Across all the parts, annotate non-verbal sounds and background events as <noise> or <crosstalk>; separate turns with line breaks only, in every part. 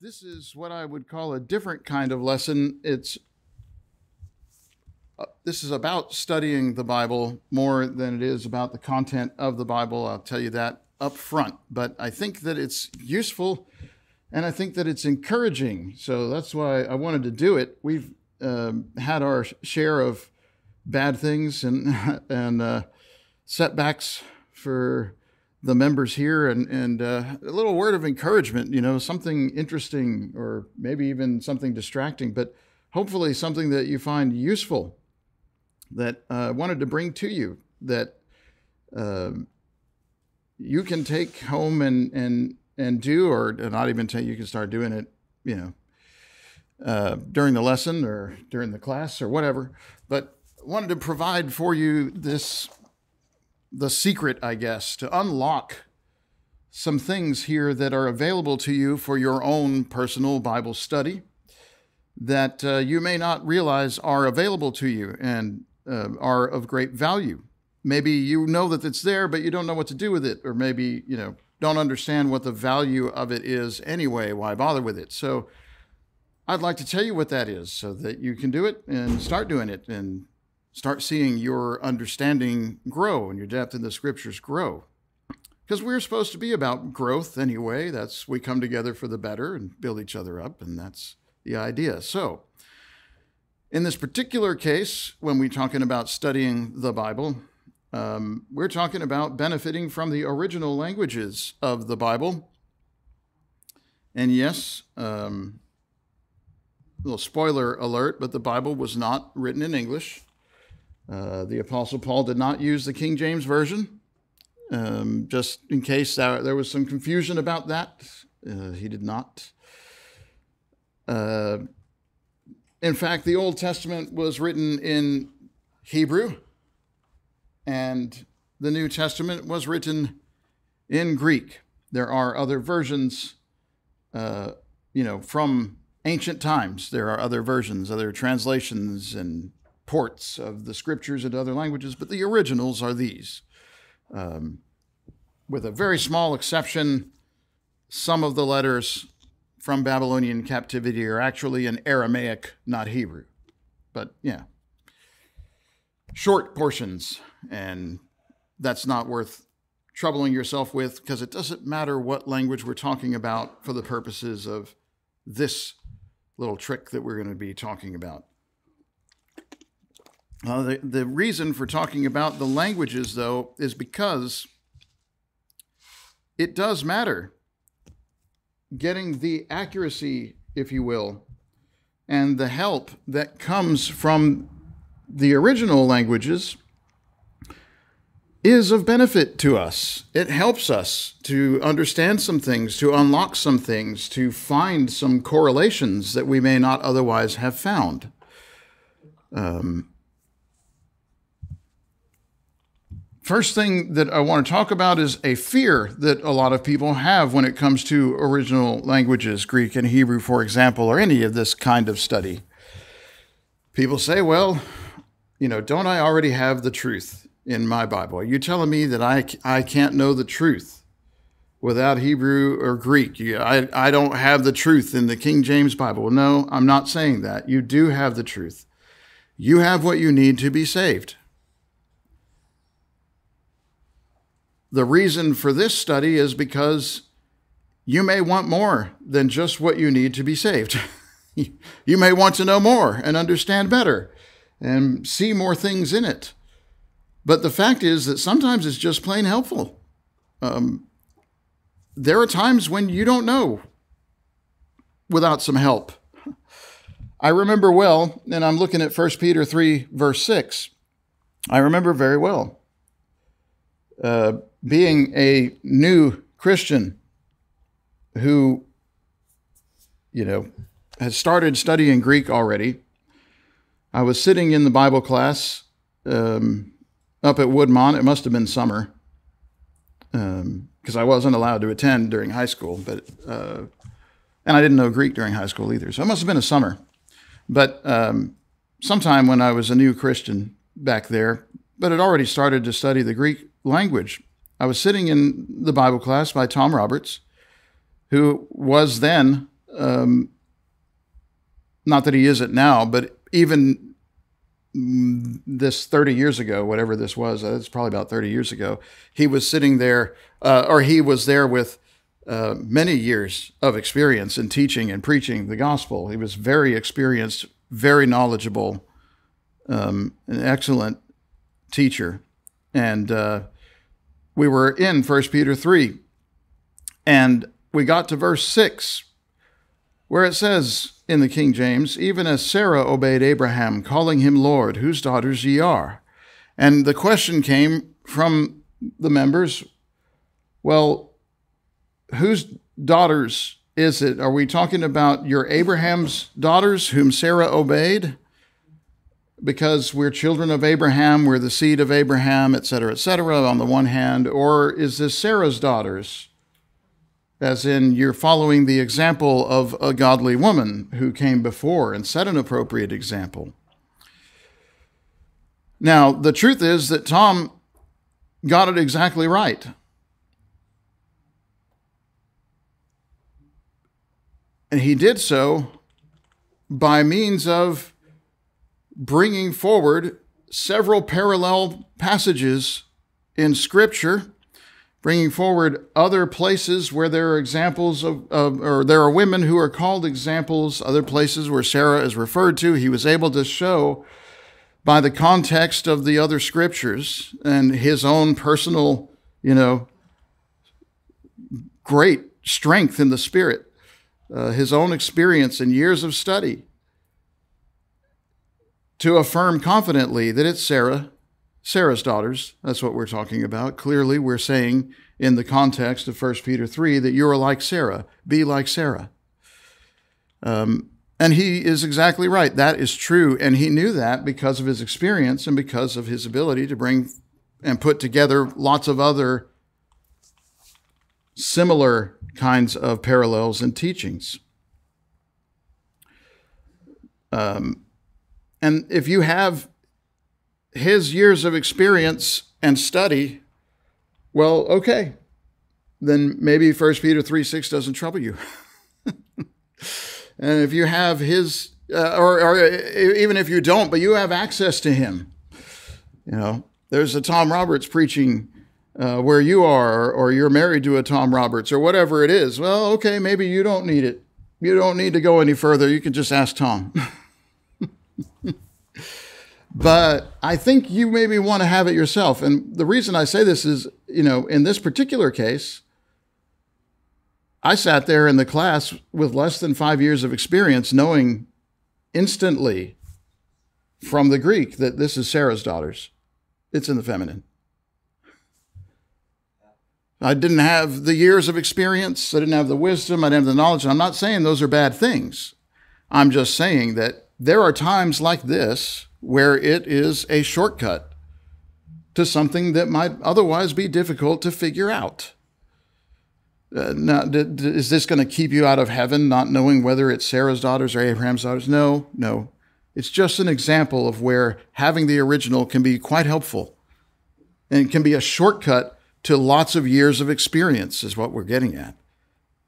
This is what I would call a different kind of lesson. It's uh, this is about studying the Bible more than it is about the content of the Bible. I'll tell you that up front. But I think that it's useful and I think that it's encouraging. So that's why I wanted to do it. We've um, had our share of bad things and <laughs> and uh, setbacks for the members here and, and uh, a little word of encouragement, you know, something interesting or maybe even something distracting, but hopefully something that you find useful that uh, I wanted to bring to you that uh, you can take home and, and, and do, or not even take, you can start doing it, you know, uh, during the lesson or during the class or whatever. But wanted to provide for you this the secret, I guess, to unlock some things here that are available to you for your own personal Bible study that uh, you may not realize are available to you and uh, are of great value. Maybe you know that it's there, but you don't know what to do with it, or maybe you know don't understand what the value of it is anyway. Why bother with it? So, I'd like to tell you what that is, so that you can do it and start doing it and start seeing your understanding grow and your depth in the scriptures grow. Because we're supposed to be about growth anyway. That's we come together for the better and build each other up, and that's the idea. So, in this particular case, when we're talking about studying the Bible, um, we're talking about benefiting from the original languages of the Bible. And yes, um, little spoiler alert, but the Bible was not written in English. Uh, the Apostle Paul did not use the King James Version, um, just in case there was some confusion about that. Uh, he did not. Uh, in fact, the Old Testament was written in Hebrew, and the New Testament was written in Greek. There are other versions, uh, you know, from ancient times. There are other versions, other translations, and ports of the scriptures into other languages, but the originals are these. Um, with a very small exception, some of the letters from Babylonian captivity are actually in Aramaic, not Hebrew. But yeah, short portions, and that's not worth troubling yourself with because it doesn't matter what language we're talking about for the purposes of this little trick that we're going to be talking about. Uh, the, the reason for talking about the languages, though, is because it does matter. Getting the accuracy, if you will, and the help that comes from the original languages is of benefit to us. It helps us to understand some things, to unlock some things, to find some correlations that we may not otherwise have found. Um, First thing that I want to talk about is a fear that a lot of people have when it comes to original languages, Greek and Hebrew, for example, or any of this kind of study. People say, well, you know, don't I already have the truth in my Bible? Are you telling me that I, I can't know the truth without Hebrew or Greek? I, I don't have the truth in the King James Bible. No, I'm not saying that. You do have the truth. You have what you need to be saved. The reason for this study is because you may want more than just what you need to be saved. <laughs> you may want to know more and understand better and see more things in it. But the fact is that sometimes it's just plain helpful. Um, there are times when you don't know without some help. I remember well, and I'm looking at 1 Peter 3, verse 6. I remember very well. Uh, being a new Christian who, you know, has started studying Greek already, I was sitting in the Bible class um, up at Woodmont. It must have been summer because um, I wasn't allowed to attend during high school, but uh, and I didn't know Greek during high school either. So it must have been a summer. But um, sometime when I was a new Christian back there, but had already started to study the Greek language. I was sitting in the Bible class by Tom Roberts, who was then um, not that he isn't now, but even this 30 years ago, whatever this was, uh, it's probably about 30 years ago, he was sitting there, uh, or he was there with uh, many years of experience in teaching and preaching the gospel. He was very experienced, very knowledgeable, um, an excellent teacher. And uh, we were in 1 Peter 3, and we got to verse 6, where it says in the King James, even as Sarah obeyed Abraham, calling him Lord, whose daughters ye are. And the question came from the members well, whose daughters is it? Are we talking about your Abraham's daughters, whom Sarah obeyed? Because we're children of Abraham, we're the seed of Abraham, etc., etc., on the one hand, or is this Sarah's daughters? As in, you're following the example of a godly woman who came before and set an appropriate example. Now, the truth is that Tom got it exactly right. And he did so by means of bringing forward several parallel passages in Scripture, bringing forward other places where there are examples of, of, or there are women who are called examples, other places where Sarah is referred to. He was able to show by the context of the other scriptures and his own personal, you know, great strength in the Spirit uh, his own experience and years of study to affirm confidently that it's Sarah, Sarah's daughters. That's what we're talking about. Clearly, we're saying in the context of 1 Peter 3 that you're like Sarah, be like Sarah. Um, and he is exactly right. That is true. And he knew that because of his experience and because of his ability to bring and put together lots of other similar kinds of parallels and teachings. Um, and if you have his years of experience and study, well, okay, then maybe 1 Peter 3 6 doesn't trouble you. <laughs> and if you have his, uh, or, or even if you don't, but you have access to him, you know, there's a Tom Roberts preaching uh, where you are, or you're married to a Tom Roberts, or whatever it is. Well, okay, maybe you don't need it. You don't need to go any further. You can just ask Tom. <laughs> <laughs> but I think you maybe want to have it yourself. And the reason I say this is, you know, in this particular case, I sat there in the class with less than five years of experience, knowing instantly from the Greek that this is Sarah's daughters. It's in the feminine. I didn't have the years of experience. I didn't have the wisdom. I didn't have the knowledge. I'm not saying those are bad things. I'm just saying that there are times like this where it is a shortcut to something that might otherwise be difficult to figure out. Uh, now, is this going to keep you out of heaven, not knowing whether it's Sarah's daughters or Abraham's daughters? No, no. It's just an example of where having the original can be quite helpful and can be a shortcut to lots of years of experience, is what we're getting at.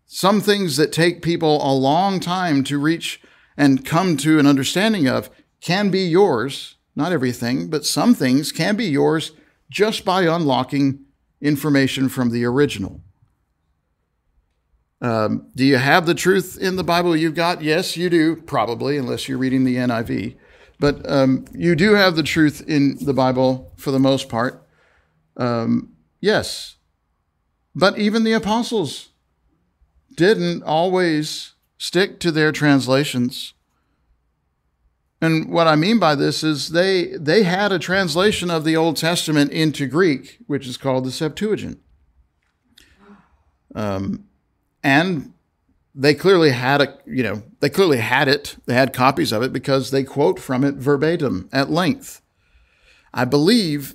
Some things that take people a long time to reach and come to an understanding of can be yours, not everything, but some things can be yours just by unlocking information from the original. Um, do you have the truth in the Bible you've got? Yes, you do, probably, unless you're reading the NIV. But um, you do have the truth in the Bible for the most part. Um, Yes. But even the apostles didn't always stick to their translations. And what I mean by this is they they had a translation of the Old Testament into Greek, which is called the Septuagint. Um, and they clearly had a you know they clearly had it. They had copies of it because they quote from it verbatim at length. I believe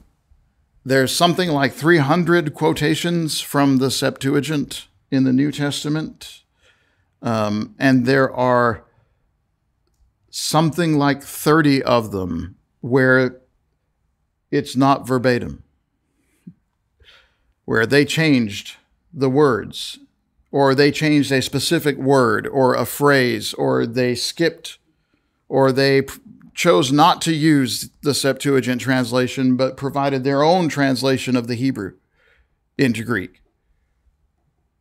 there's something like 300 quotations from the Septuagint in the New Testament. Um, and there are something like 30 of them where it's not verbatim, where they changed the words or they changed a specific word or a phrase, or they skipped, or they chose not to use the Septuagint translation, but provided their own translation of the Hebrew into Greek.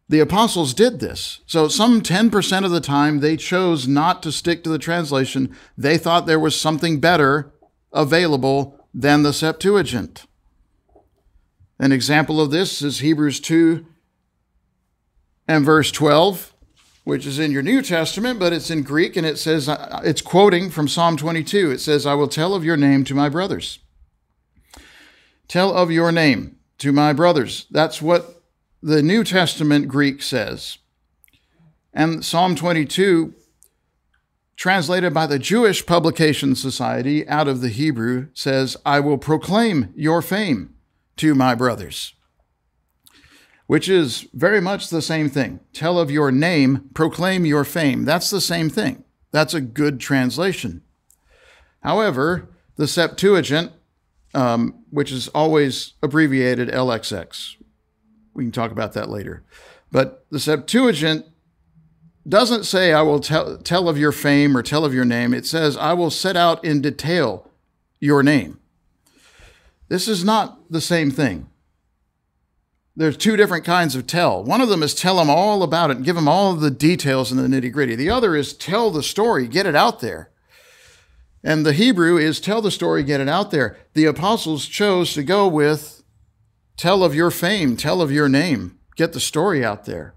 The apostles did this. So, some 10% of the time, they chose not to stick to the translation. They thought there was something better available than the Septuagint. An example of this is Hebrews 2 and verse 12, which is in your New Testament, but it's in Greek and it says, uh, it's quoting from Psalm 22. It says, I will tell of your name to my brothers. Tell of your name to my brothers. That's what the New Testament Greek says. And Psalm 22, translated by the Jewish Publication Society out of the Hebrew, says, I will proclaim your fame to my brothers, which is very much the same thing. Tell of your name, proclaim your fame. That's the same thing. That's a good translation. However, the Septuagint, um, which is always abbreviated LXX, we can talk about that later. But the Septuagint doesn't say, I will tell, tell of your fame or tell of your name. It says, I will set out in detail your name. This is not the same thing. There's two different kinds of tell. One of them is tell them all about it, and give them all the details and the nitty gritty. The other is tell the story, get it out there. And the Hebrew is tell the story, get it out there. The apostles chose to go with tell of your fame, tell of your name, get the story out there.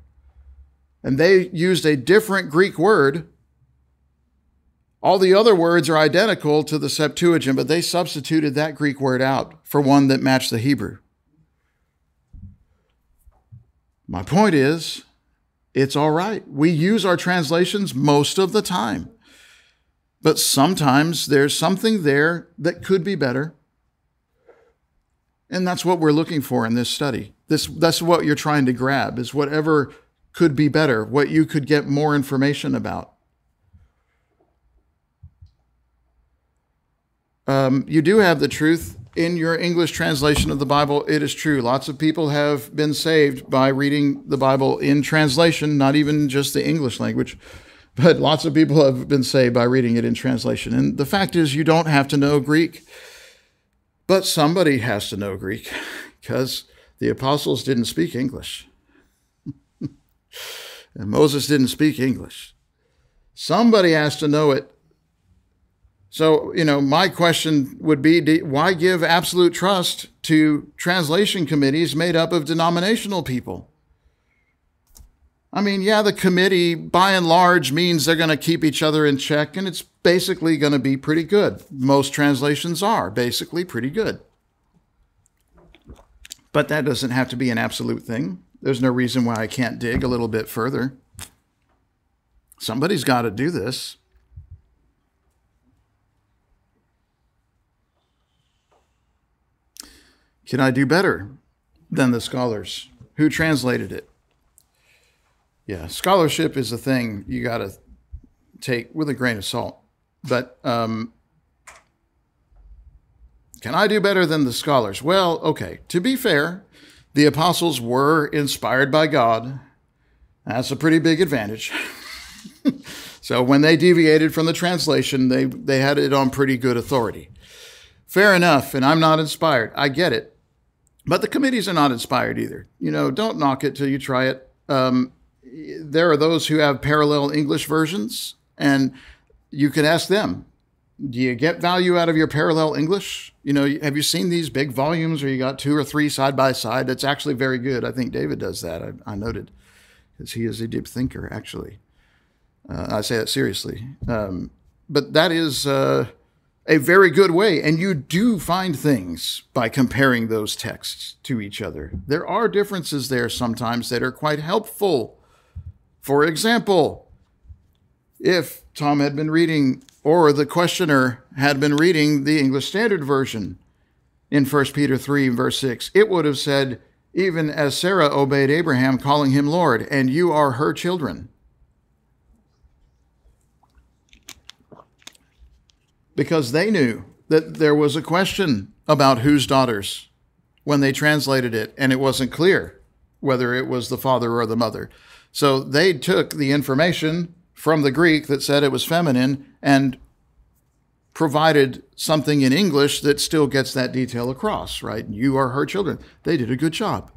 And they used a different Greek word all the other words are identical to the Septuagint, but they substituted that Greek word out for one that matched the Hebrew. My point is, it's all right. We use our translations most of the time. But sometimes there's something there that could be better. And that's what we're looking for in this study. This, that's what you're trying to grab, is whatever could be better, what you could get more information about. Um, you do have the truth in your English translation of the Bible. It is true. Lots of people have been saved by reading the Bible in translation, not even just the English language, but lots of people have been saved by reading it in translation. And the fact is, you don't have to know Greek, but somebody has to know Greek because the apostles didn't speak English. <laughs> and Moses didn't speak English. Somebody has to know it so, you know, my question would be why give absolute trust to translation committees made up of denominational people? I mean, yeah, the committee by and large means they're going to keep each other in check, and it's basically going to be pretty good. Most translations are basically pretty good. But that doesn't have to be an absolute thing. There's no reason why I can't dig a little bit further. Somebody's got to do this. Can I do better than the scholars who translated it? Yeah, scholarship is a thing you got to take with a grain of salt. But um, can I do better than the scholars? Well, okay. To be fair, the apostles were inspired by God. That's a pretty big advantage. <laughs> so when they deviated from the translation, they, they had it on pretty good authority. Fair enough, and I'm not inspired. I get it. But the committees are not inspired either. You know, don't knock it till you try it. Um, there are those who have parallel English versions, and you can ask them, do you get value out of your parallel English? You know, have you seen these big volumes where you got two or three side by side? That's actually very good. I think David does that. I, I noted because he is a deep thinker, actually. Uh, I say that seriously. Um, but that is, uh, a very good way. And you do find things by comparing those texts to each other. There are differences there sometimes that are quite helpful. For example, if Tom had been reading, or the questioner had been reading the English Standard Version in 1 Peter 3, verse 6, it would have said, Even as Sarah obeyed Abraham, calling him Lord, and you are her children. because they knew that there was a question about whose daughters when they translated it, and it wasn't clear whether it was the father or the mother. So they took the information from the Greek that said it was feminine and provided something in English that still gets that detail across, right? You are her children. They did a good job.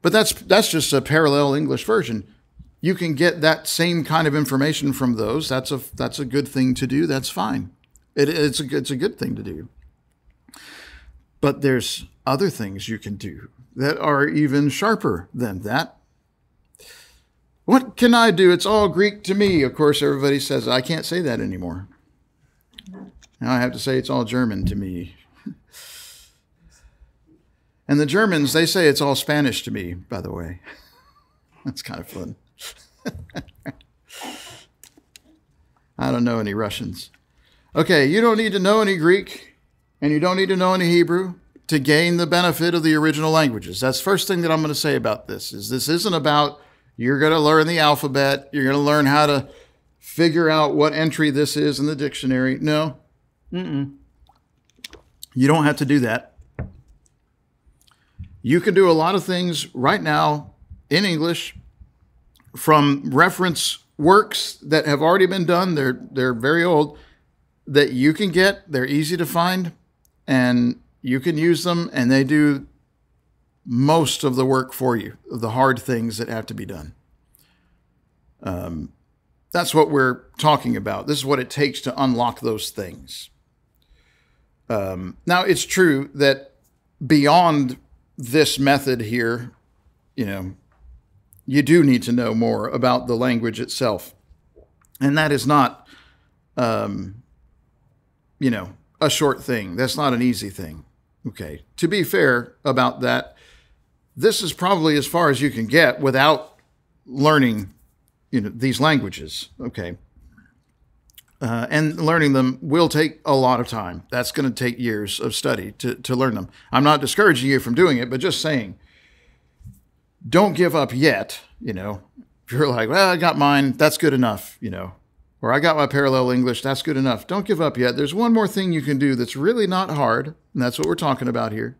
But that's that's just a parallel English version. You can get that same kind of information from those. That's a that's a good thing to do. That's fine. It, it's a it's a good thing to do. But there's other things you can do that are even sharper than that. What can I do? It's all Greek to me. Of course, everybody says I can't say that anymore. Now I have to say it's all German to me. <laughs> And the Germans, they say it's all Spanish to me, by the way. <laughs> That's kind of fun. <laughs> I don't know any Russians. Okay, you don't need to know any Greek and you don't need to know any Hebrew to gain the benefit of the original languages. That's the first thing that I'm going to say about this is this isn't about you're going to learn the alphabet, you're going to learn how to figure out what entry this is in the dictionary. No. Mm-mm. You don't have to do that. You can do a lot of things right now in English from reference works that have already been done. They're they're very old that you can get. They're easy to find and you can use them and they do most of the work for you, the hard things that have to be done. Um, that's what we're talking about. This is what it takes to unlock those things. Um, now, it's true that beyond this method here, you know, you do need to know more about the language itself. And that is not, um, you know, a short thing. That's not an easy thing. Okay. To be fair about that, this is probably as far as you can get without learning, you know, these languages. Okay. Uh, and learning them will take a lot of time. That's going to take years of study to, to learn them. I'm not discouraging you from doing it, but just saying, don't give up yet. You know, if you're like, well, I got mine, that's good enough, you know, or I got my parallel English, that's good enough. Don't give up yet. There's one more thing you can do that's really not hard, and that's what we're talking about here,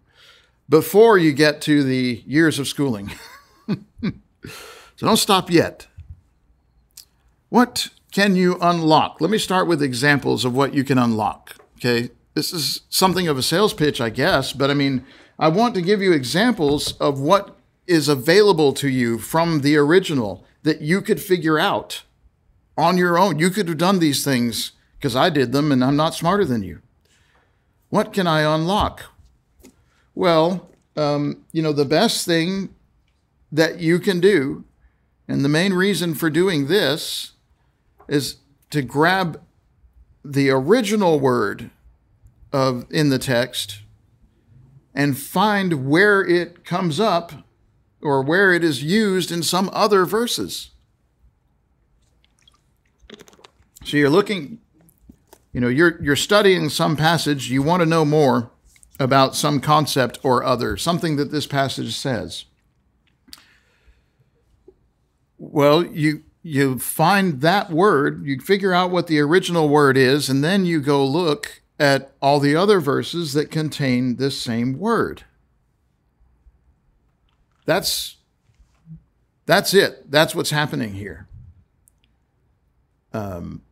before you get to the years of schooling. <laughs> so don't stop yet. What can you unlock? Let me start with examples of what you can unlock. Okay. This is something of a sales pitch, I guess, but I mean, I want to give you examples of what is available to you from the original that you could figure out on your own. You could have done these things because I did them and I'm not smarter than you. What can I unlock? Well, um, you know, the best thing that you can do, and the main reason for doing this is to grab the original word of in the text and find where it comes up or where it is used in some other verses. So you're looking, you know, you're you're studying some passage, you want to know more about some concept or other, something that this passage says. Well, you you find that word, you figure out what the original word is, and then you go look at all the other verses that contain this same word. That's that's it. That's what's happening here. Um,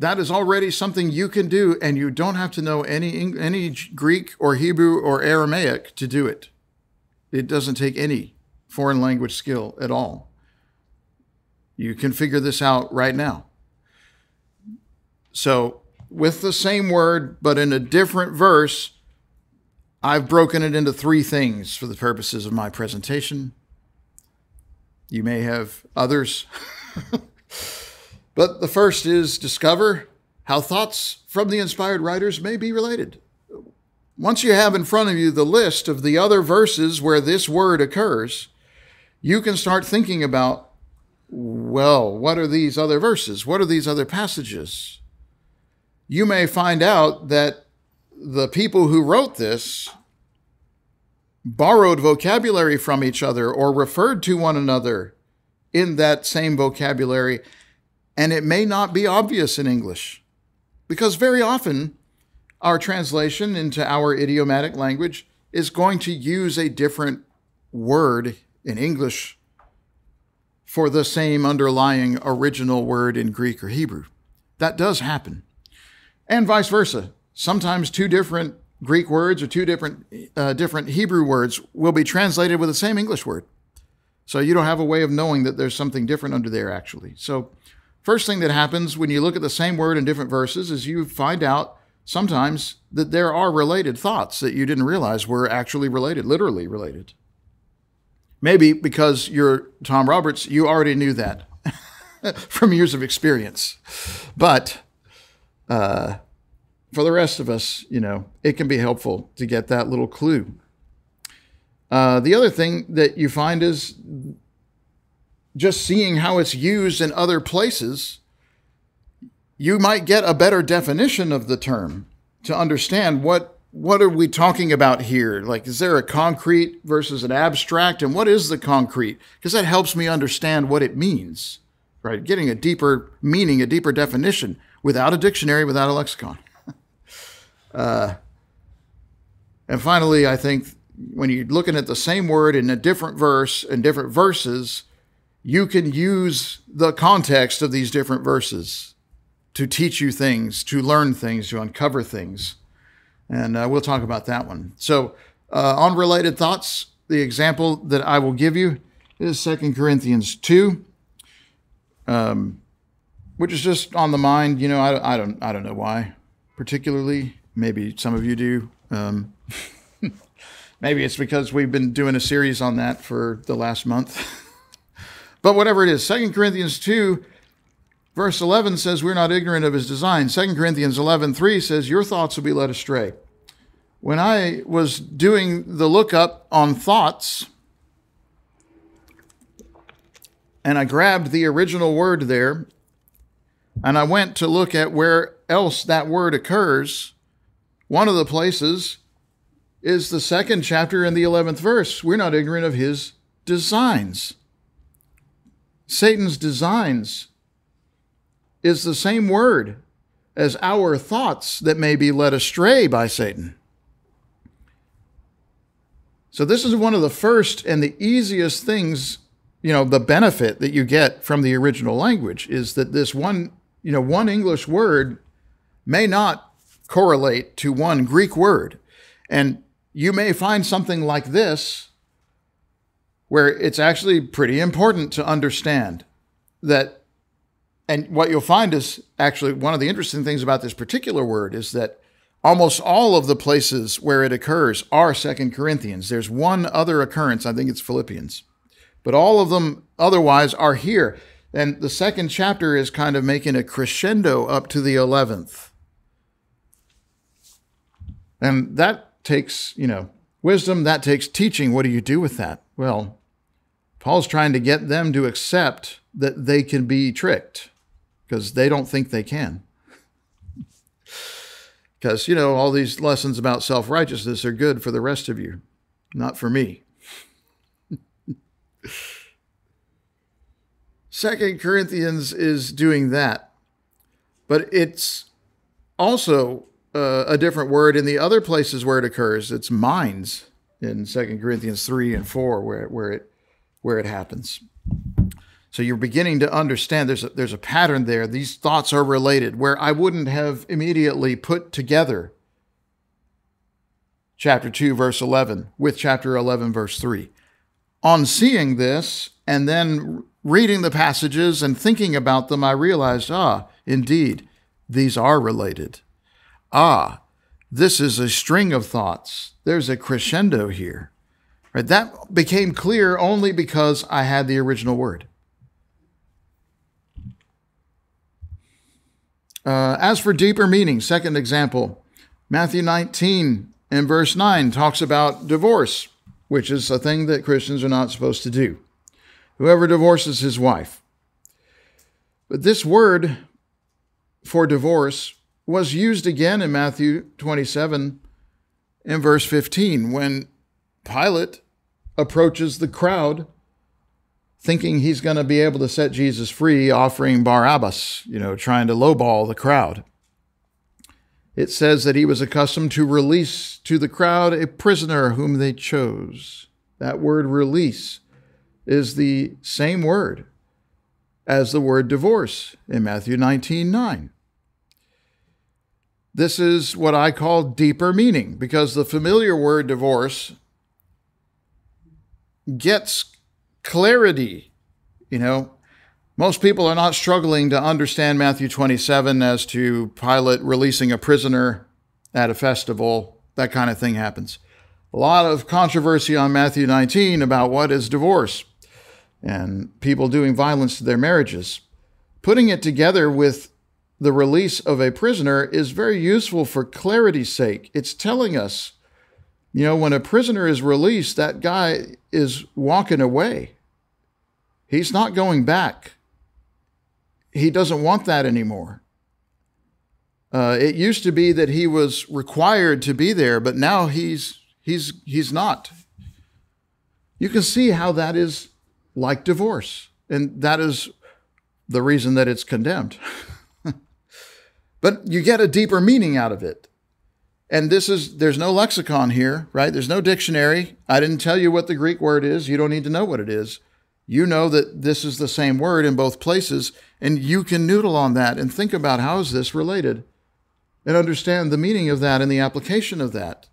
that is already something you can do, and you don't have to know any any Greek or Hebrew or Aramaic to do it. It doesn't take any foreign language skill at all. You can figure this out right now. So, with the same word, but in a different verse, I've broken it into three things for the purposes of my presentation. You may have others. <laughs> but the first is discover how thoughts from the inspired writers may be related. Once you have in front of you the list of the other verses where this word occurs, you can start thinking about well, what are these other verses? What are these other passages? You may find out that the people who wrote this borrowed vocabulary from each other or referred to one another in that same vocabulary, and it may not be obvious in English. Because very often, our translation into our idiomatic language is going to use a different word in English for the same underlying original word in Greek or Hebrew. That does happen. And vice versa. Sometimes two different Greek words or two different uh, different Hebrew words will be translated with the same English word. So you don't have a way of knowing that there's something different under there actually. So first thing that happens when you look at the same word in different verses is you find out sometimes that there are related thoughts that you didn't realize were actually related, literally related. Maybe because you're Tom Roberts, you already knew that <laughs> from years of experience. But uh, for the rest of us, you know, it can be helpful to get that little clue. Uh, the other thing that you find is just seeing how it's used in other places, you might get a better definition of the term to understand what what are we talking about here? Like, is there a concrete versus an abstract? And what is the concrete? Because that helps me understand what it means, right? Getting a deeper meaning, a deeper definition without a dictionary, without a lexicon. <laughs> Uh, and finally, I think when you're looking at the same word in a different verse and different verses, you can use the context of these different verses to teach you things, to learn things, to uncover things. And uh, we'll talk about that one. So, uh, on related thoughts, the example that I will give you is Second Corinthians 2, um, which is just on the mind. You know, I, I, don't, I don't know why particularly. Maybe some of you do. Um, <laughs> maybe it's because we've been doing a series on that for the last month. <laughs> but whatever it is, Second Corinthians 2, verse 11 says, We're not ignorant of his design. Second Corinthians 11, 3 says, Your thoughts will be led astray. When I was doing the lookup on thoughts, and I grabbed the original word there, and I went to look at where else that word occurs, one of the places is the second chapter in the 11th verse. We're not ignorant of his designs. Satan's designs is the same word as our thoughts that may be led astray by Satan. So, this is one of the first and the easiest things, you know, the benefit that you get from the original language is that this one, you know, one English word may not correlate to one Greek word. And you may find something like this where it's actually pretty important to understand that. And what you'll find is actually one of the interesting things about this particular word is that almost all of the places where it occurs are Second Corinthians. There's one other occurrence, I think it's Philippians, but all of them otherwise are here. And the second chapter is kind of making a crescendo up to the 11th. And that takes, you know, wisdom, that takes teaching. What do you do with that? Well, Paul's trying to get them to accept that they can be tricked because they don't think they can. Because, you know, all these lessons about self righteousness are good for the rest of you, not for me. <laughs> Second Corinthians is doing that, but it's also uh, a different word in the other places where it occurs. It's minds in Second Corinthians 3 and 4 where, where, it, where it happens. So you're beginning to understand there's a, there's a pattern there. These thoughts are related where I wouldn't have immediately put together chapter 2, verse 11 with chapter 11, verse 3. On seeing this and then reading the passages and thinking about them, I realized, ah, indeed, these are related ah, this is a string of thoughts. There's a crescendo here. Right? That became clear only because I had the original word. Uh, as for deeper meaning, second example, Matthew 19 and verse 9 talks about divorce, which is a thing that Christians are not supposed to do. Whoever divorces his wife. But this word for divorce was used again in Matthew 27 in verse 15 when Pilate approaches the crowd thinking he's going to be able to set Jesus free, offering Barabbas, you know, trying to lowball the crowd. It says that he was accustomed to release to the crowd a prisoner whom they chose. That word release is the same word as the word divorce in Matthew 19 9. This is what I call deeper meaning because the familiar word divorce gets clarity. You know, most people are not struggling to understand Matthew 27 as to Pilate releasing a prisoner at a festival. That kind of thing happens. A lot of controversy on Matthew 19 about what is divorce and people doing violence to their marriages. Putting it together with the release of a prisoner is very useful for clarity's sake. It's telling us, you know, when a prisoner is released, that guy is walking away. He's not going back. He doesn't want that anymore. Uh, it used to be that he was required to be there, but now he's he's he's not. You can see how that is like divorce, and that is the reason that it's condemned. <laughs> but you get a deeper meaning out of it. And this is, there's no lexicon here, right? There's no dictionary. I didn't tell you what the Greek word is. You don't need to know what it is. You know that this is the same word in both places, and you can noodle on that and think about how is this related and understand the meaning of that and the application of that.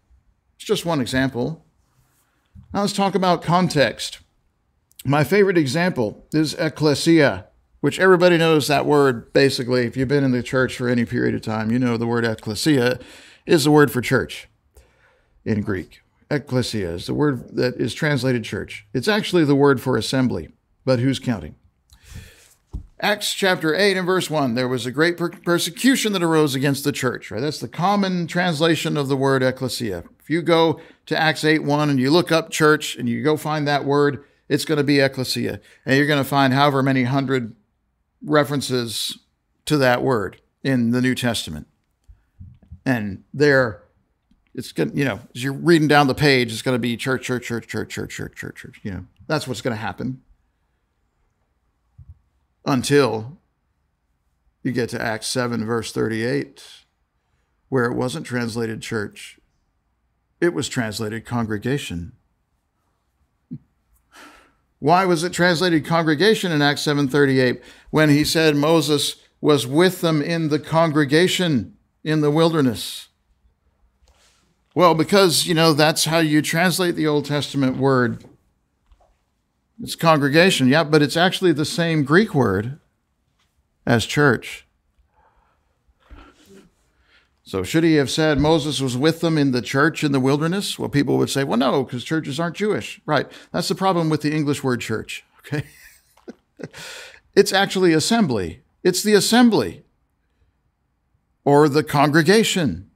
It's just one example. Now let's talk about context. My favorite example is ecclesia, which everybody knows that word basically. If you've been in the church for any period of time, you know the word ecclesia is the word for church in Greek. Ecclesia is the word that is translated church. It's actually the word for assembly, but who's counting? Acts chapter 8 and verse 1 there was a great per- persecution that arose against the church, right? That's the common translation of the word ecclesia. If you go to Acts 8 1 and you look up church and you go find that word, it's going to be ecclesia. And you're going to find however many hundred references to that word in the New Testament and there it's going to, you know, as you're reading down the page, it's going to be church, church, church, church, church, church, church, church. You know, that's what's going to happen until you get to Acts 7, verse 38, where it wasn't translated church, it was translated congregation. Why was it translated congregation in Acts 7:38 when he said Moses was with them in the congregation? In the wilderness? Well, because, you know, that's how you translate the Old Testament word. It's congregation, yeah, but it's actually the same Greek word as church. So, should he have said Moses was with them in the church in the wilderness? Well, people would say, well, no, because churches aren't Jewish. Right. That's the problem with the English word church, <laughs> okay? it's actually assembly. It's the assembly or the congregation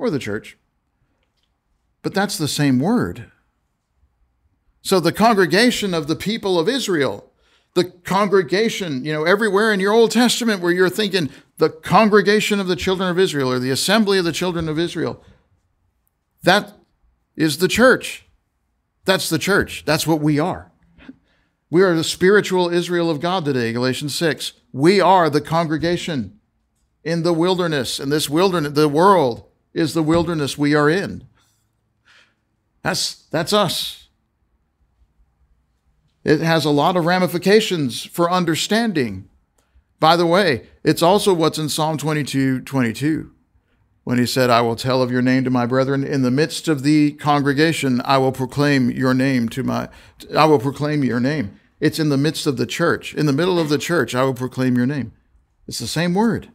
or the church. But that's the same word. So the congregation of the people of Israel, the congregation, you know, everywhere in your Old Testament where you're thinking the congregation of the children of Israel or the assembly of the children of Israel, that is the church. That's the church. That's what we are. We are the spiritual Israel of God today, Galatians 6. We are the congregation in the wilderness, and this wilderness, the world is the wilderness we are in. That's, that's us. It has a lot of ramifications for understanding. By the way, it's also what's in Psalm 22 22 when he said, I will tell of your name to my brethren. In the midst of the congregation, I will proclaim your name to my, I will proclaim your name. It's in the midst of the church. In the middle of the church, I will proclaim your name. It's the same word.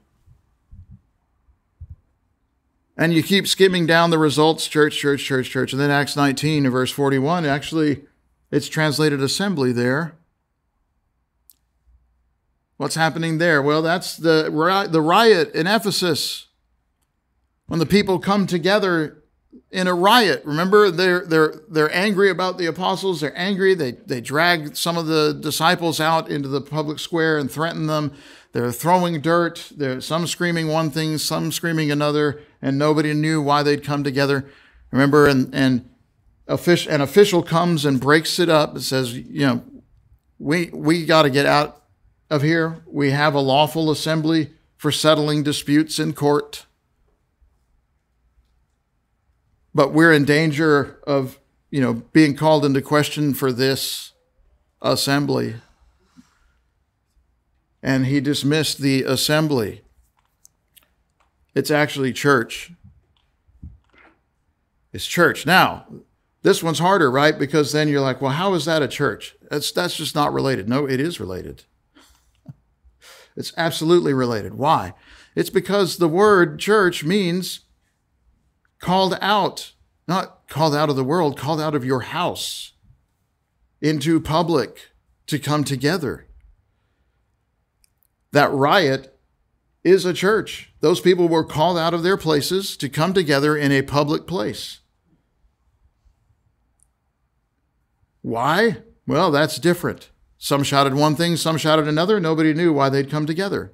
And you keep skimming down the results church, church, church, church. And then Acts 19, verse 41, actually, it's translated assembly there. What's happening there? Well, that's the, the riot in Ephesus when the people come together in a riot. Remember, they're they're they're angry about the apostles. They're angry. They they drag some of the disciples out into the public square and threaten them. They're throwing dirt. They're some screaming one thing, some screaming another, and nobody knew why they'd come together. Remember, and and official, an official comes and breaks it up. It says, you know, we we got to get out of here. We have a lawful assembly for settling disputes in court but we're in danger of, you know, being called into question for this. assembly. And he dismissed the assembly. It's actually church. It's church. Now, this one's harder, right? Because then you're like, well, how is that a church? That's, that's just not related. No, it is related. <laughs> It's absolutely related. Why? It's because the word church means called out, not called out of the world, called out of your house into public to come together. That riot is a church. Those people were called out of their places to come together in a public place. Why? Well, that's different. Some shouted one thing, some shouted another. Nobody knew why they'd come together.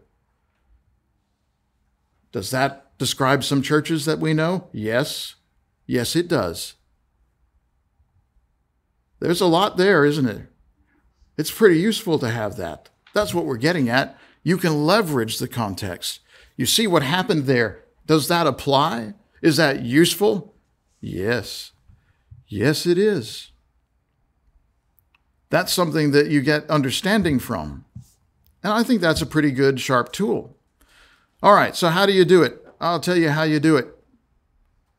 Does that describe some churches that we know? Yes. Yes, it does. There's a lot there, isn't it? It's pretty useful to have that. That's what we're getting at. You can leverage the context. You see what happened there. Does that apply? Is that useful? Yes. Yes, it is. That's something that you get understanding from. And I think that's a pretty good, sharp tool. All right, so how do you do it? I'll tell you how you do it.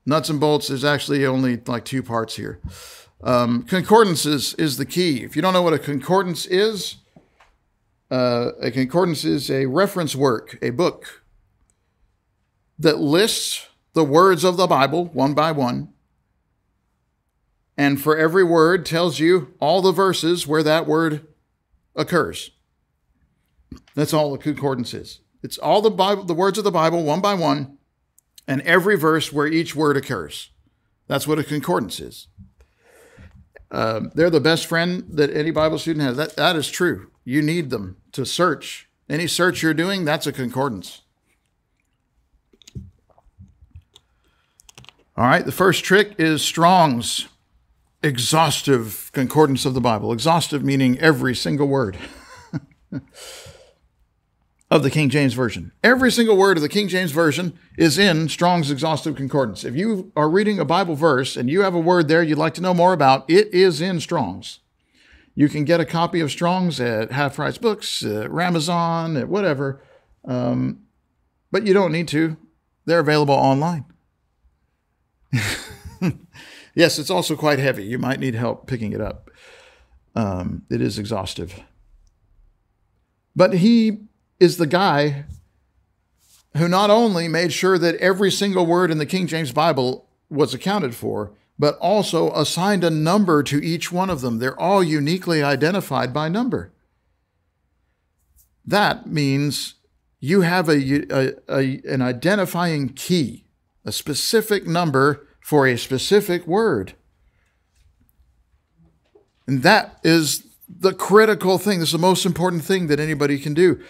Nuts and bolts, there's actually only like two parts here. Um, concordances is the key. If you don't know what a concordance is, uh, a concordance is a reference work, a book that lists the words of the Bible one by one and for every word tells you all the verses where that word occurs. That's all a concordance is. It's all the Bible, the words of the Bible one by one, and every verse where each word occurs. That's what a concordance is. Uh, they're the best friend that any Bible student has. That, that is true. You need them to search. Any search you're doing, that's a concordance. All right, the first trick is Strong's exhaustive concordance of the Bible. Exhaustive meaning every single word <laughs> of the King James Version. Every single word of the King James Version is in Strong's exhaustive concordance. If you are reading a Bible verse and you have a word there you'd like to know more about, it is in Strong's. You can get a copy of Strong's at Half Price Books, at Amazon, at whatever, um, but you don't need to. They're available online. <laughs> Yes, it's also quite heavy. You might need help picking it up. Um, it is exhaustive. But he is the guy who not only made sure that every single word in the King James Bible was accounted for, but also assigned a number to each one of them. They're all uniquely identified by number. That means you have a, a, a, an identifying key, a specific number for a specific word. And that is the critical thing. This is the most important thing that anybody can do.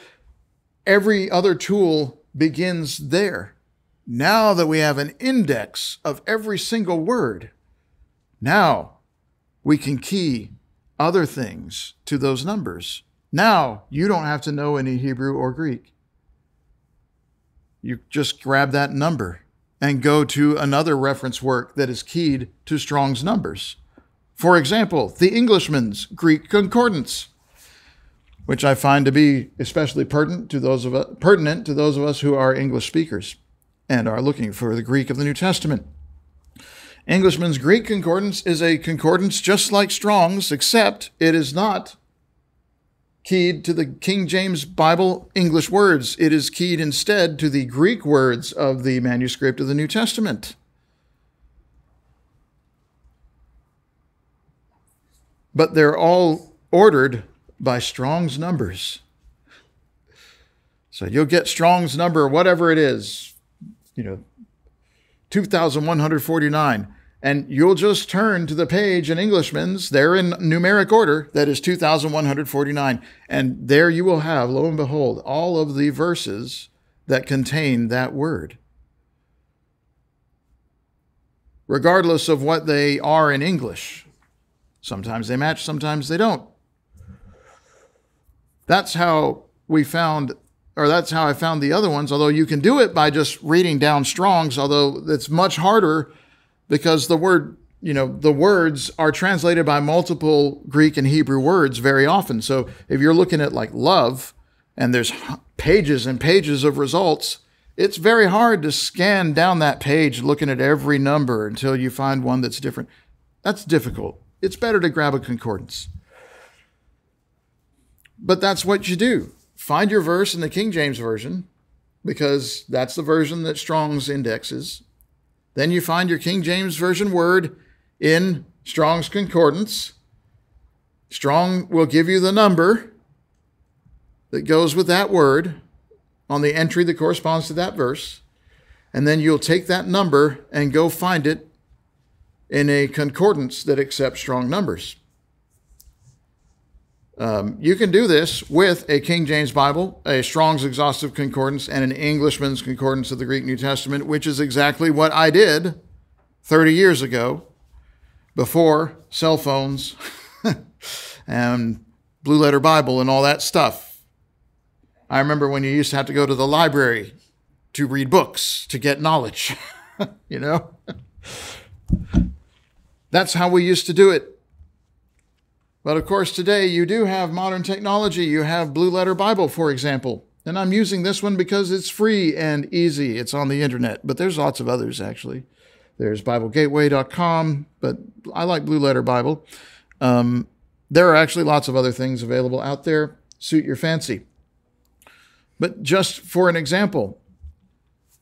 Every other tool begins there. Now that we have an index of every single word, now we can key other things to those numbers. Now you don't have to know any Hebrew or Greek. You just grab that number and go to another reference work that is keyed to Strong's numbers. For example, the Englishman's Greek Concordance, which I find to be especially pertinent to those of us, pertinent to those of us who are English speakers and are looking for the Greek of the New Testament. Englishman's Greek Concordance is a concordance just like Strong's, except it is not keyed to the King James Bible English words. It is keyed instead to the Greek words of the manuscript of the New Testament. But they're all ordered by Strong's numbers. So you'll get Strong's number, whatever it is, you know, 2,149 and you'll just turn to the page in Englishman's. They're in numeric order. That is 2,149. And there you will have, lo and behold, all of the verses that contain that word. Regardless of what they are in English. Sometimes they match, sometimes they don't. That's how we found, or that's how I found the other ones, although you can do it by just reading down Strong's, although it's much harder because the word you know, the words are translated by multiple Greek and Hebrew words very often. So if you're looking at like love and there's pages and pages of results, it's very hard to scan down that page looking at every number until you find one that's different. That's difficult. It's better to grab a concordance. But that's what you do. Find your verse in the King James Version because that's the version that Strong's indexes. Then you find your King James Version word in Strong's Concordance. Strong will give you the number that goes with that word on the entry that corresponds to that verse. And then you'll take that number and go find it in a concordance that accepts strong numbers. Um, you can do this with a King James Bible, a Strong's Exhaustive Concordance, and an Englishman's Concordance of the Greek New Testament, which is exactly what I did 30 years ago before cell phones <laughs> and Blue Letter Bible and all that stuff. I remember when you used to have to go to the library to read books to get knowledge, <laughs> you know? That's how we used to do it. But of course, today you do have modern technology. You have Blue Letter Bible, for example. And I'm using this one because it's free and easy. It's on the internet, but there's lots of others actually. There's BibleGateway.com, but I like Blue Letter Bible. Um, there are actually lots of other things available out there. Suit your fancy. But just for an example,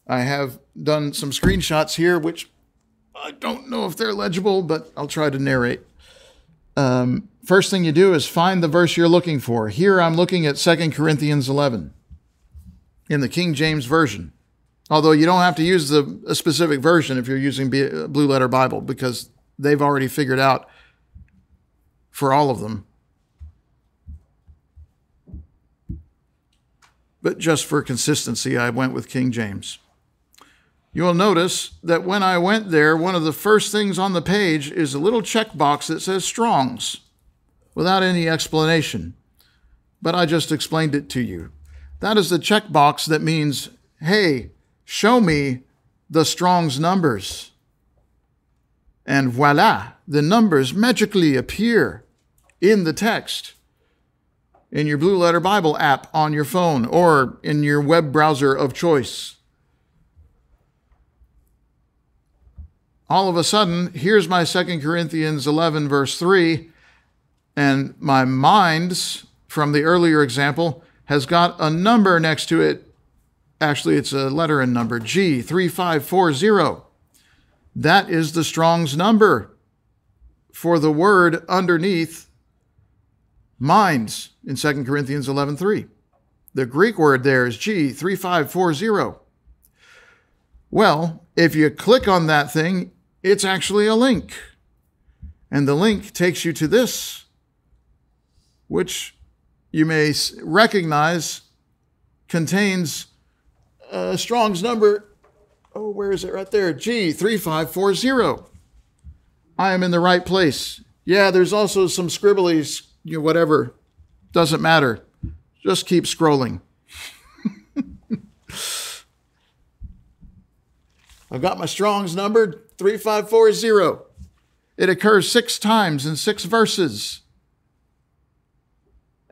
I have done some screenshots here, which I don't know if they're legible, but I'll try to narrate. Um, first thing you do is find the verse you're looking for. Here I'm looking at 2 Corinthians 11 in the King James Version. Although you don't have to use the, a specific version if you're using a Blue Letter Bible because they've already figured out for all of them. But just for consistency, I went with King James. You will notice that when I went there, one of the first things on the page is a little checkbox that says Strong's without any explanation. But I just explained it to you. That is the checkbox that means, hey, Show me the Strong's numbers. And voila, the numbers magically appear in the text in your Blue Letter Bible app on your phone or in your web browser of choice. All of a sudden, here's my 2 Corinthians 11, verse 3, and my mind's from the earlier example has got a number next to it Actually, it's a letter and number G3540. That is the Strong's number for the word underneath minds in 2 Corinthians 11:3. The Greek word there is G3540. Well, if you click on that thing, it's actually a link. And the link takes you to this, which you may recognize contains uh, Strong's number, oh, where is it? Right there, G3540. I am in the right place. Yeah, there's also some scribblies, you know, whatever. Doesn't matter. Just keep scrolling. <laughs> I've got my Strong's number, 3540. It occurs six times in six verses.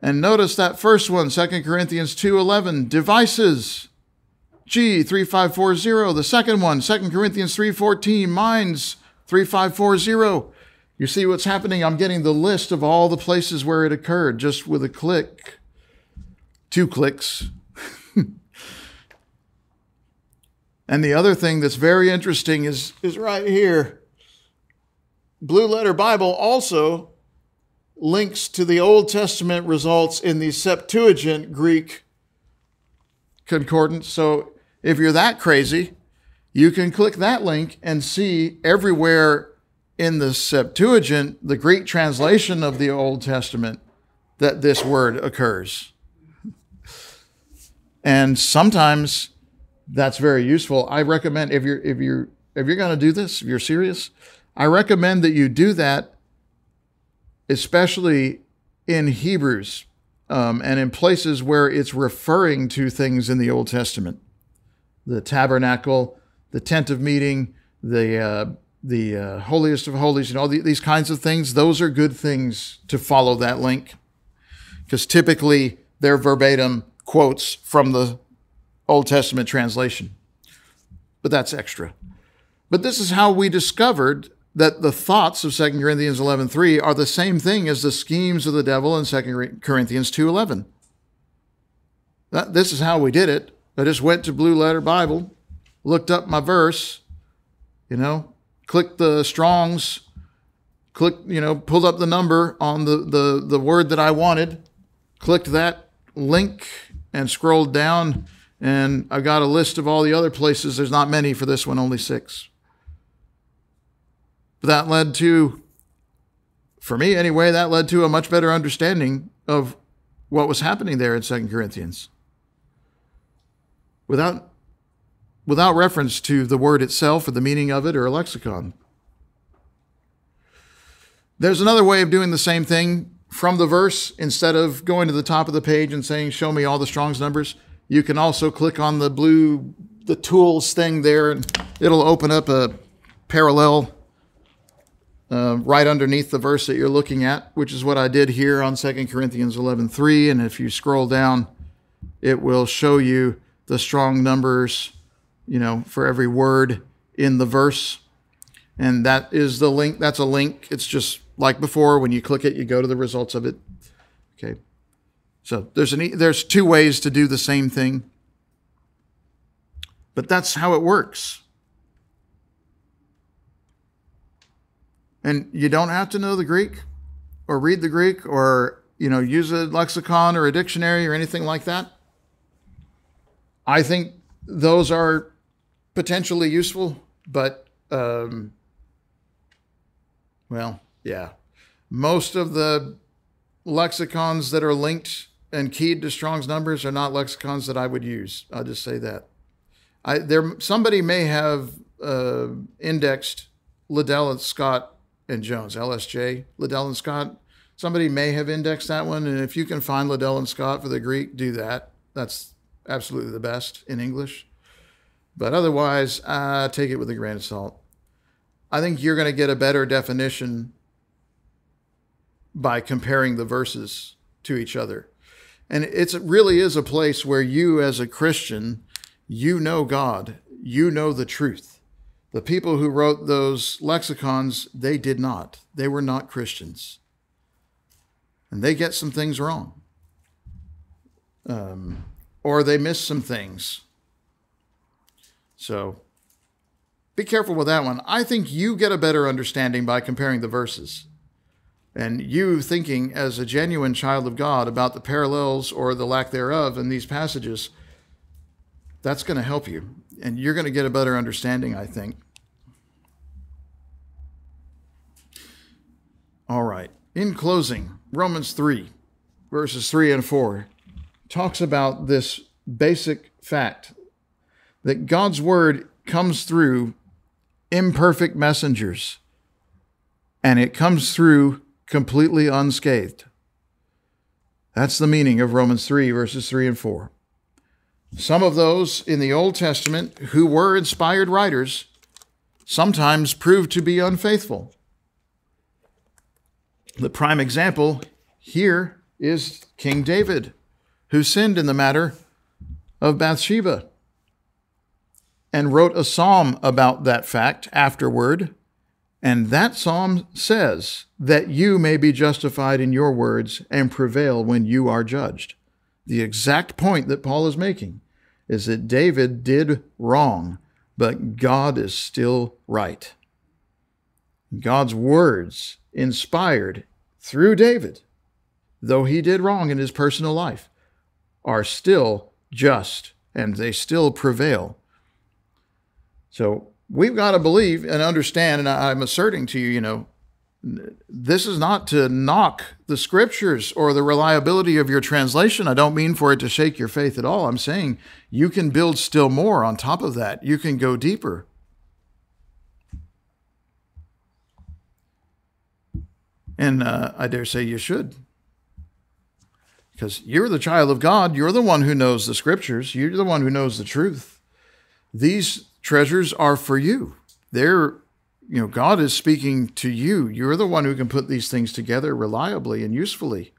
And notice that first one, 2 Corinthians 2:11, devices. G 3540. The second one, 2 Corinthians 3:14, minds 3540. You see what's happening? I'm getting the list of all the places where it occurred just with a click. Two clicks. <laughs> and the other thing that's very interesting is, is right here. Blue Letter Bible also links to the Old Testament results in the Septuagint Greek concordance. So if you're that crazy, you can click that link and see everywhere in the Septuagint, the Greek translation of the Old Testament, that this word occurs. And sometimes that's very useful. I recommend if you're if you're if you're going to do this, if you're serious, I recommend that you do that, especially in Hebrews um, and in places where it's referring to things in the Old Testament the tabernacle, the tent of meeting, the uh, the uh, holiest of holies, and all the, these kinds of things, those are good things to follow that link because typically they're verbatim quotes from the Old Testament translation. But that's extra. But this is how we discovered that the thoughts of 2 Corinthians 11:3 are the same thing as the schemes of the devil in 2 Corinthians 2:11. This is how we did it. I just went to Blue Letter Bible, looked up my verse, you know, clicked the Strongs, clicked, you know, pulled up the number on the, the, the word that I wanted, clicked that link and scrolled down, and I got a list of all the other places. There's not many for this one, only six. But that led to, for me anyway, that led to a much better understanding of what was happening there in Second Corinthians. Without without reference to the word itself or the meaning of it or a lexicon. There's another way of doing the same thing from the verse. Instead of going to the top of the page and saying, Show me all the Strong's numbers, you can also click on the blue, the tools thing there, and it'll open up a parallel uh, right underneath the verse that you're looking at, which is what I did here on 2 Corinthians 11:3. And if you scroll down, it will show you the strong numbers you know, for every word in the verse. And that is the link. That's a link. It's just like before. When you click it, you go to the results of it. Okay. So there's an there's two ways to do the same thing. But that's how it works. And you don't have to know the Greek or read the Greek or, you know, use a lexicon or a dictionary or anything like that. I think those are potentially useful, but um, well, yeah. Most of the lexicons that are linked and keyed to Strong's numbers are not lexicons that I would use. I'll just say that. I there somebody may have uh, indexed Liddell and Scott and Jones, LSJ, Liddell and Scott. Somebody may have indexed that one, and if you can find Liddell and Scott for the Greek, do that. That's absolutely the best in English. But otherwise, uh, take it with a grain of salt. I think you're going to get a better definition by comparing the verses to each other. And it really is a place where you, as a Christian, you know God, you know the truth. The people who wrote those lexicons, they did not. They were not Christians. And they get some things wrong. Um, or they miss some things so be careful with that one. I think you get a better understanding by comparing the verses. And you thinking as a genuine child of God about the parallels or the lack thereof in these passages, that's going to help you. And you're going to get a better understanding, I think. All right. In closing, Romans 3, verses 3 and 4, talks about this basic fact that God's word comes through imperfect messengers and it comes through completely unscathed. That's the meaning of Romans 3, verses 3 and 4. Some of those in the Old Testament who were inspired writers sometimes proved to be unfaithful. The prime example here is King David, who sinned in the matter of Bathsheba and wrote a psalm about that fact afterward. And that psalm says that you may be justified in your words and prevail when you are judged. The exact point that Paul is making is that David did wrong, but God is still right. God's words inspired through David, though he did wrong in his personal life, are still just and they still prevail so we've got to believe and understand, and I'm asserting to you, you know, this is not to knock the scriptures or the reliability of your translation. I don't mean for it to shake your faith at all. I'm saying you can build still more on top of that. You can go deeper. And uh, I dare say you should. Because you're the child of God. You're the one who knows the scriptures. You're the one who knows the truth. These treasures are for you. They're you know, God is speaking to you. You're the one who can put these things together reliably and usefully.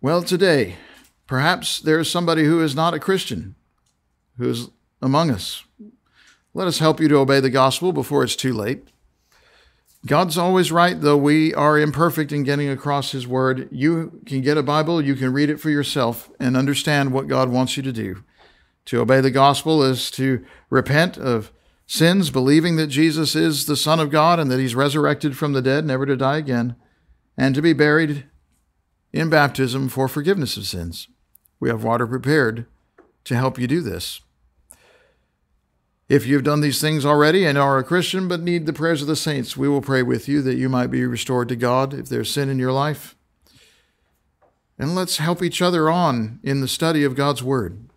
Well, today, perhaps there is somebody who is not a Christian who is among us. Let us help you to obey the gospel before it's too late. God's always right, though we are imperfect in getting across His word. You can get a Bible, you can read it for yourself and understand what God wants you to do. To obey the gospel is to repent of sins, believing that Jesus is the Son of God and that He's resurrected from the dead, never to die again, and to be buried in baptism for forgiveness of sins. We have water prepared to help you do this. If you've done these things already and are a Christian but need the prayers of the saints, we will pray with you that you might be restored to God if there's sin in your life. And let's help each other on in the study of God's Word.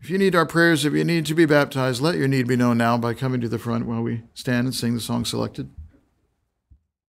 If you need our prayers, if you need to be baptized, let your need be known now by coming to the front while we stand and sing the song selected.